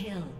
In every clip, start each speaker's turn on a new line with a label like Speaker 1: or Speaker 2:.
Speaker 1: Kill.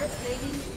Speaker 1: Turret plating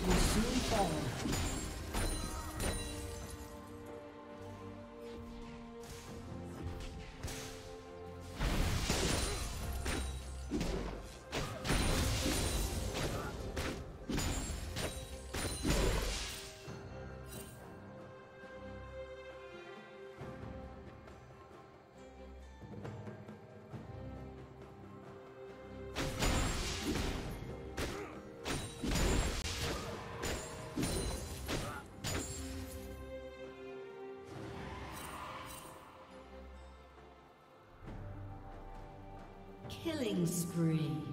Speaker 1: Killing spree.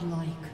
Speaker 1: Godlike.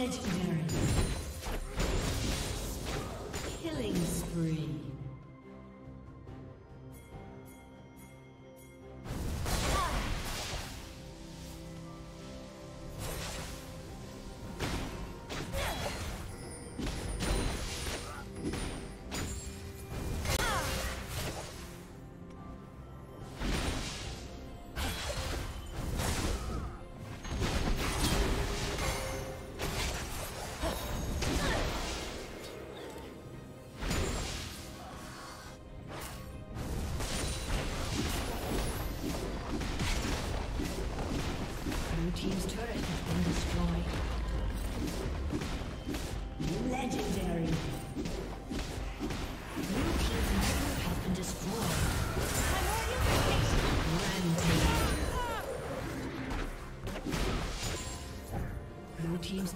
Speaker 1: Legendary.